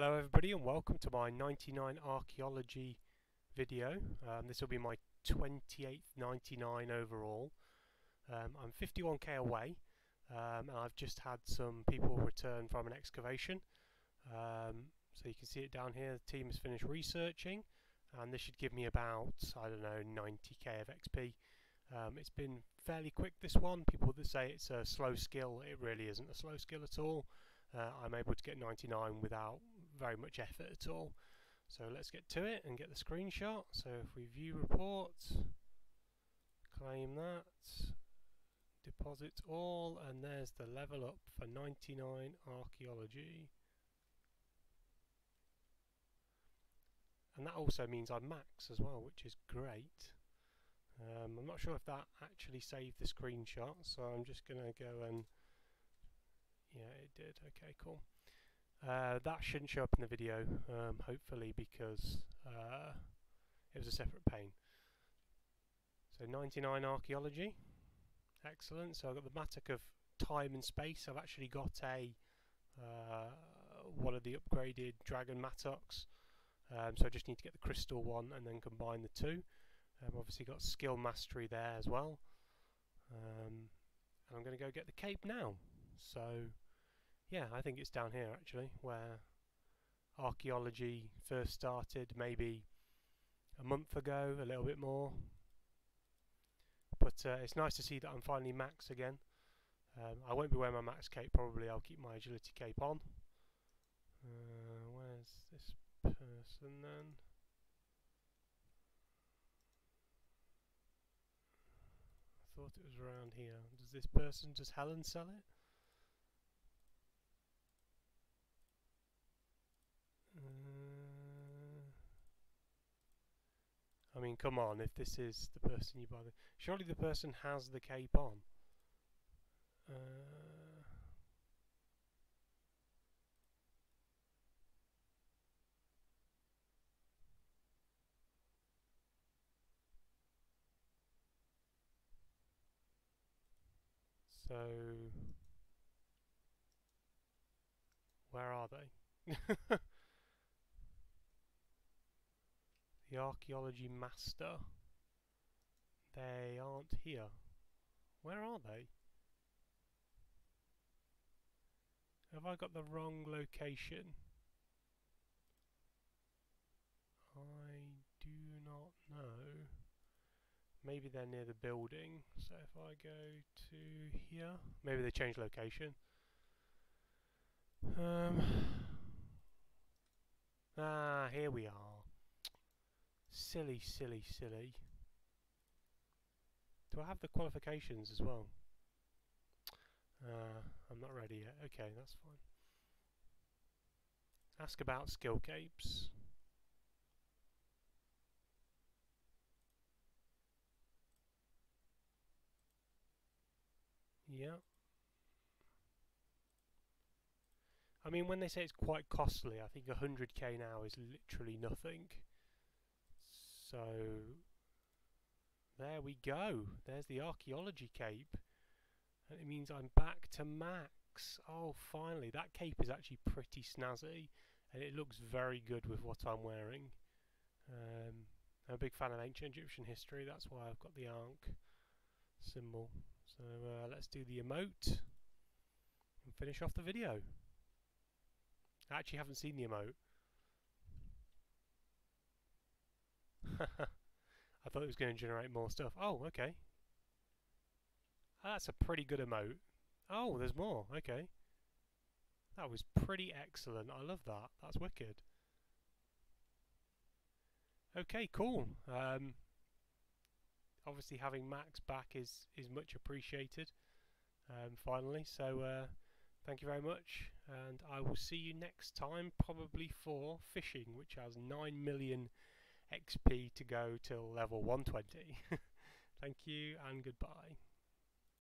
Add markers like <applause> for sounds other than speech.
Hello everybody and welcome to my 99 archaeology video. Um, this will be my 28th 99 overall. Um, I'm 51k away um, and I've just had some people return from an excavation. Um, so you can see it down here, the team has finished researching and this should give me about, I don't know, 90k of XP. Um, it's been fairly quick this one. People that say it's a slow skill, it really isn't a slow skill at all. Uh, I'm able to get 99 without very much effort at all. So let's get to it and get the screenshot. So if we view report, claim that, deposit all, and there's the level up for 99 archaeology. And that also means I'm max as well, which is great. Um, I'm not sure if that actually saved the screenshot, so I'm just going to go and... Yeah, it did. Okay, cool. Uh, that shouldn't show up in the video, um, hopefully, because uh, it was a separate pane. So 99 archaeology. Excellent. So I've got the Mattock of time and space. I've actually got a uh, one of the upgraded Dragon Mattocks. Um, so I just need to get the crystal one and then combine the two. I've um, obviously got skill mastery there as well. Um, and I'm going to go get the cape now. So, yeah, I think it's down here actually, where archaeology first started, maybe a month ago, a little bit more. But uh, it's nice to see that I'm finally max again. Um, I won't be wearing my max cape, probably I'll keep my agility cape on. Uh, where's this person then? I thought it was around here. Does this person, does Helen sell it? I mean, come on, if this is the person you bother... Surely the person has the cape on. Uh, So, where are they? <laughs> archaeology master. They aren't here. Where are they? Have I got the wrong location? I do not know. Maybe they're near the building. So if I go to here, maybe they changed location. Um, <sighs> ah, here we are. Silly, silly, silly. Do I have the qualifications as well? Uh, I'm not ready yet. Okay, that's fine. Ask about skill capes. Yeah. I mean, when they say it's quite costly, I think 100k now is literally nothing. So, there we go. There's the archaeology cape. And it means I'm back to max. Oh, finally. That cape is actually pretty snazzy. And it looks very good with what I'm wearing. Um, I'm a big fan of ancient Egyptian history. That's why I've got the Ankh symbol. So uh, let's do the emote and finish off the video. I actually haven't seen the emote. <laughs> I thought it was going to generate more stuff. Oh, okay. That's a pretty good emote. Oh, there's more. Okay. That was pretty excellent. I love that. That's wicked. Okay, cool. Um, obviously having Max back is is much appreciated. Um, finally, so uh, thank you very much, and I will see you next time, probably for fishing, which has nine million XP to go till level 120. <laughs> thank you and goodbye.